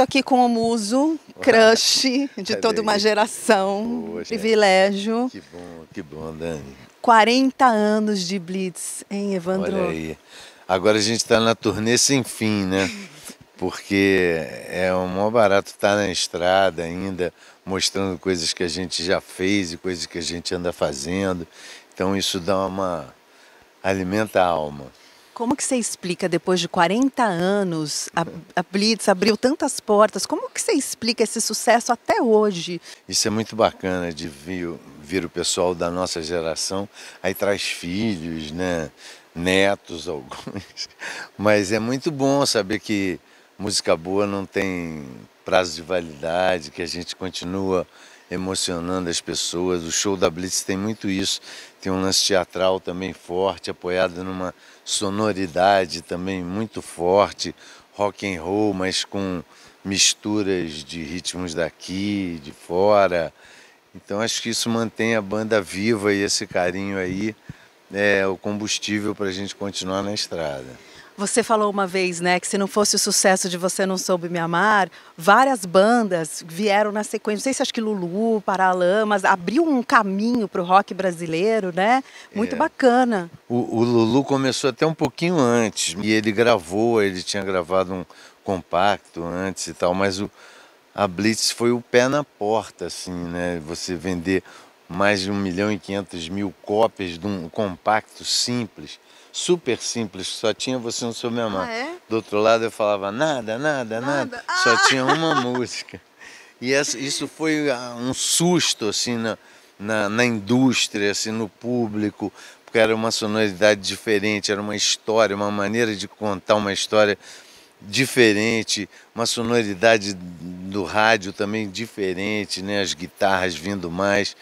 tô aqui com o Muso, crush de toda uma geração, Poxa. privilégio. Que bom, que bom, Dani. 40 anos de Blitz, hein, Evandro? Olha aí. Agora a gente está na turnê sem fim, né? Porque é um maior barato estar na estrada ainda, mostrando coisas que a gente já fez e coisas que a gente anda fazendo. Então isso dá uma. alimenta a alma. Como que você explica, depois de 40 anos, a, a Blitz abriu tantas portas, como que você explica esse sucesso até hoje? Isso é muito bacana de vir o pessoal da nossa geração, aí traz filhos, né? netos alguns, mas é muito bom saber que música boa não tem prazo de validade, que a gente continua emocionando as pessoas. O show da Blitz tem muito isso, tem um lance teatral também forte, apoiado numa sonoridade também muito forte, rock and roll, mas com misturas de ritmos daqui, de fora. Então acho que isso mantém a banda viva e esse carinho aí é o combustível para a gente continuar na estrada. Você falou uma vez, né, que se não fosse o sucesso de Você Não Soube Me Amar, várias bandas vieram na sequência. Não sei se acho que Lulu, Paralamas, abriu um caminho para o rock brasileiro, né? Muito É. bacana. O, o Lulu começou até um pouquinho antes e ele gravou, ele tinha gravado um compacto antes e tal, mas o, a Blitz foi o pé na porta, assim, né? Você vender mais de 1 milhão e 500 mil cópias de um compacto simples, super simples, só tinha Você Não Soube Me Amar. Ah, é? Do outro lado eu falava nada, nada, nada, Nada. Ah! só tinha uma música. E essa- isso foi ah, um susto assim na, na, na indústria, assim, no público, porque era uma sonoridade diferente, era uma história, uma maneira de contar uma história diferente, uma sonoridade do rádio também diferente, né? As guitarras vindo mais.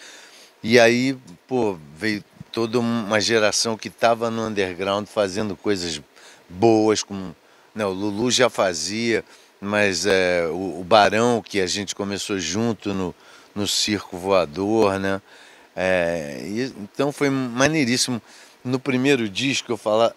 E aí, pô, veio toda uma geração que estava no underground fazendo coisas boas, como né, o Lulu já fazia, mas é, o, o Barão, que a gente começou junto no, no Circo Voador, né? É, e- então foi maneiríssimo. No primeiro disco eu falava,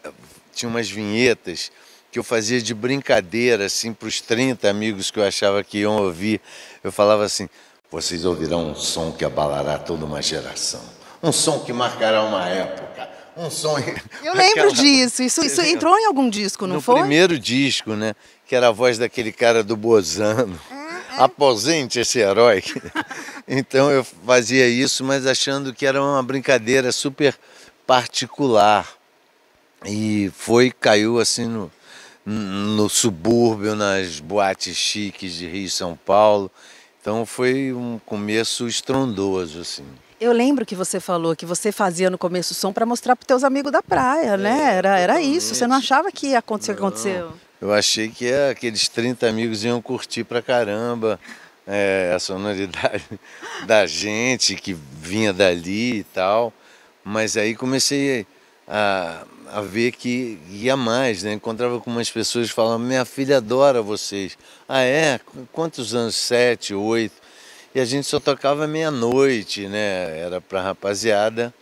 tinha umas vinhetas que eu fazia de brincadeira, assim, para os 30 amigos que eu achava que iam ouvir. Eu falava assim: vocês ouvirão um som que abalará toda uma geração. Um som que marcará uma época. Um som. Eu lembro Aquela- disso. Isso, isso entrou em algum disco, não no foi? primeiro disco, né? Que era a voz daquele cara do Bozano. Aposente esse herói. então eu fazia isso, mas achando que era uma brincadeira super particular. E foi, caiu assim no, no subúrbio, nas boates chiques de Rio e São Paulo. Então foi um começo estrondoso, assim. Eu lembro que você falou que você fazia no começo o som para mostrar para teus amigos da praia, né? Era, era isso. Você não achava que ia acontecer o que aconteceu? Eu achei que é, aqueles 30 amigos iam curtir pra caramba é, a sonoridade da gente que vinha dali e tal. Mas aí comecei a, a ver que ia mais, né? Encontrava com umas pessoas que falavam, minha filha adora vocês. Ah é? Qu- Quantos anos? Sete, oito. E a gente só tocava meia-noite, né? Era pra rapaziada.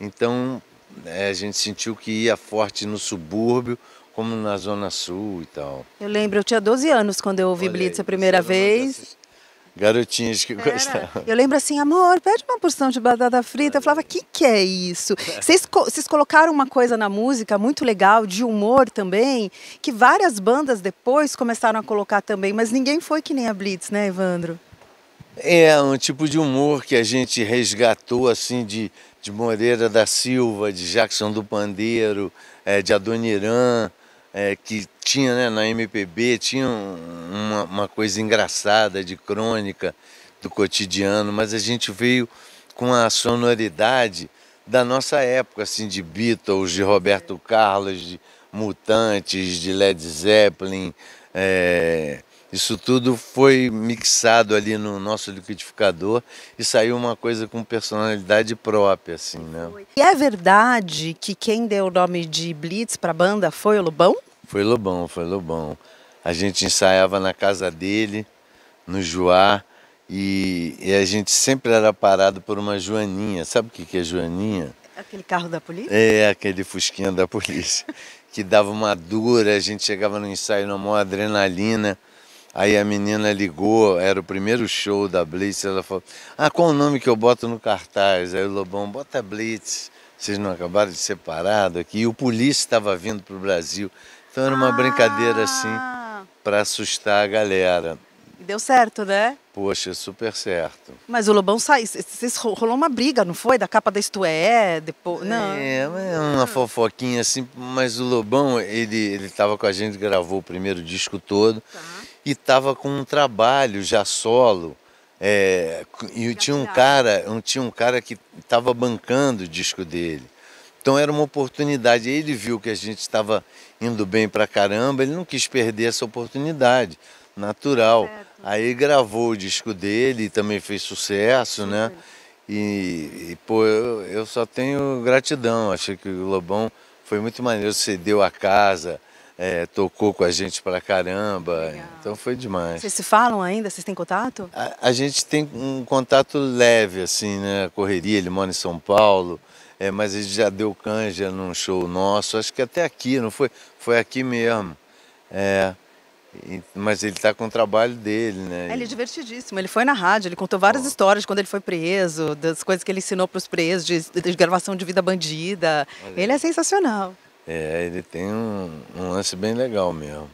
Então é, a gente sentiu que ia forte no subúrbio, como na Zona Sul e tal. Eu lembro, eu tinha 12 anos quando eu ouvi Olha Blitz aí, a primeira vez. Garotinhas que Era. gostavam. Eu lembro assim, amor, pede uma porção de batata frita. Eu falava, o que, que é isso? Vocês, vocês colocaram uma coisa na música muito legal, de humor também, que várias bandas depois começaram a colocar também, mas ninguém foi que nem a Blitz, né, Evandro? É um tipo de humor que a gente resgatou assim de, de Moreira da Silva, de Jackson do Pandeiro, eh, de Adoniran, eh, que tinha né, na MPB, tinha um- uma, uma coisa engraçada de crônica do cotidiano, mas a gente veio com a sonoridade da nossa época, assim, de Beatles, de Roberto Carlos, de Mutantes, de Led Zeppelin. eh, isso tudo foi mixado ali no nosso liquidificador e saiu uma coisa com personalidade própria, assim, né? E é verdade que quem deu o nome de Blitz para a banda foi o Lobão? Foi Lobão, foi Lobão. A gente ensaiava na casa dele, no Joá, e, e a gente sempre era parado por uma joaninha. Sabe o que que é joaninha? Aquele carro da polícia? É aquele fusquinha da polícia, que dava uma dura, a gente chegava no ensaio na maior adrenalina, Aí a menina ligou, era o primeiro show da Blitz, ela falou, ah, qual o nome que eu boto no cartaz? Aí o Lobão, bota Blitz, vocês não acabaram de separado aqui, e o polícia estava vindo para o Brasil. Então era uma ah. brincadeira assim, para assustar a galera. Deu certo, né? Poxa, super certo. Mas o Lobão saiu, vocês rolou uma briga, não foi? Da capa da Isto É, depois, não? É, uma fofoquinha assim, mas o Lobão, ele, ele tava com a gente, gravou o primeiro disco todo. Tá e estava com um trabalho já solo. É, e tinha um cara, tinha um cara que estava bancando o disco dele. Então era uma oportunidade. Ele viu que a gente estava indo bem pra caramba, ele não quis perder essa oportunidade, natural. Certo. Aí gravou o disco dele também fez sucesso, né? E, e, pô, eu, eu só tenho gratidão. Achei que o Lobão foi muito maneiro, cedeu a casa, é, tocou com a gente pra caramba. Legal. Então foi demais. Vocês se falam ainda? Vocês têm contato? A, a, gente tem um contato leve, assim, né? Correria, ele mora em São Paulo, é, mas ele já deu canja num show nosso, acho que até aqui, não foi? Foi aqui mesmo. É, mas ele está com o trabalho dele, né? É, ele é divertidíssimo. Ele foi na rádio, ele contou várias oh. histórias de quando ele foi preso, das coisas que ele ensinou para os presos, de, de, gravação de vida bandida. Olha. Ele é sensacional. É, ele tem um, um lance bem legal mesmo.